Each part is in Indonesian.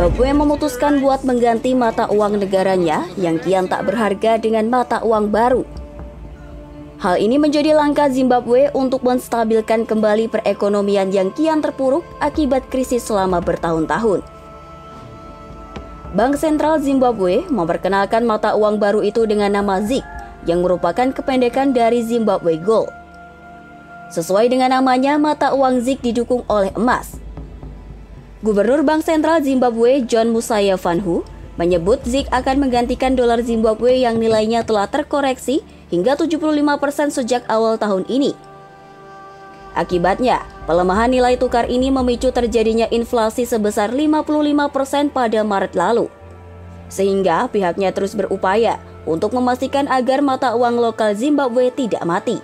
Zimbabwe memutuskan buat mengganti mata uang negaranya yang kian tak berharga dengan mata uang baru. Hal ini menjadi langkah Zimbabwe untuk menstabilkan kembali perekonomian yang kian terpuruk akibat krisis selama bertahun-tahun. Bank Sentral Zimbabwe memperkenalkan mata uang baru itu dengan nama ZIG yang merupakan kependekan dari Zimbabwe Gold. Sesuai dengan namanya, mata uang ZIG didukung oleh emas Gubernur Bank Sentral Zimbabwe John Musaya Vanhu menyebut ZIK akan menggantikan dolar Zimbabwe yang nilainya telah terkoreksi hingga 75% sejak awal tahun ini. Akibatnya, pelemahan nilai tukar ini memicu terjadinya inflasi sebesar 55% pada Maret lalu. Sehingga pihaknya terus berupaya untuk memastikan agar mata uang lokal Zimbabwe tidak mati.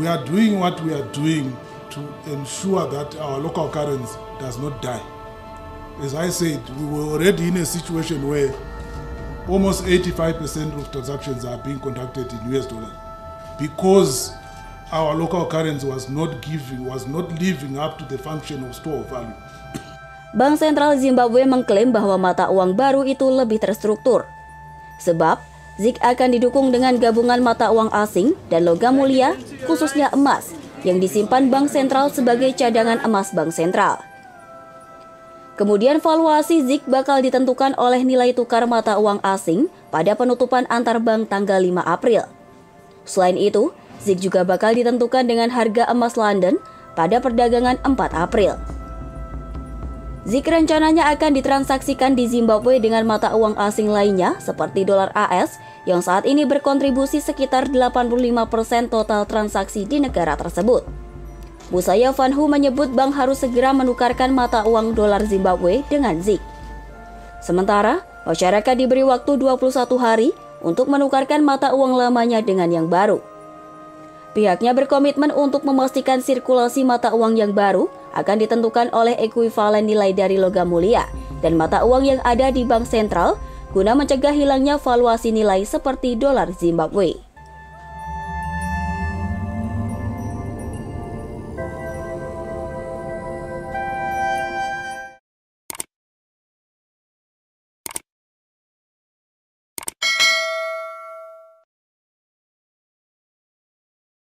We are doing what we are doing to ensure that our local currency does not die. As I said, we were already in a situation where almost 85% of transactions are being conducted in US dollars because our local currency was not giving, was not living up to the function of store of value. Bank Sentral Zimbabwe mengklaim bahwa mata uang baru itu lebih terstruktur. Sebab, ZIK akan didukung dengan gabungan mata uang asing dan logam mulia, khususnya emas, yang disimpan Bank Sentral sebagai cadangan emas Bank Sentral. Kemudian valuasi ZIK bakal ditentukan oleh nilai tukar mata uang asing pada penutupan antar bank tanggal 5 April. Selain itu, ZIK juga bakal ditentukan dengan harga emas London pada perdagangan 4 April. ZIK rencananya akan ditransaksikan di Zimbabwe dengan mata uang asing lainnya seperti dolar AS yang saat ini berkontribusi sekitar 85% total transaksi di negara tersebut. Musaya Vanhu menyebut bank harus segera menukarkan mata uang dolar Zimbabwe dengan ZIK. Sementara, masyarakat diberi waktu 21 hari untuk menukarkan mata uang lamanya dengan yang baru. Pihaknya berkomitmen untuk memastikan sirkulasi mata uang yang baru akan ditentukan oleh ekuivalen nilai dari logam mulia dan mata uang yang ada di bank sentral guna mencegah hilangnya valuasi nilai seperti dolar Zimbabwe.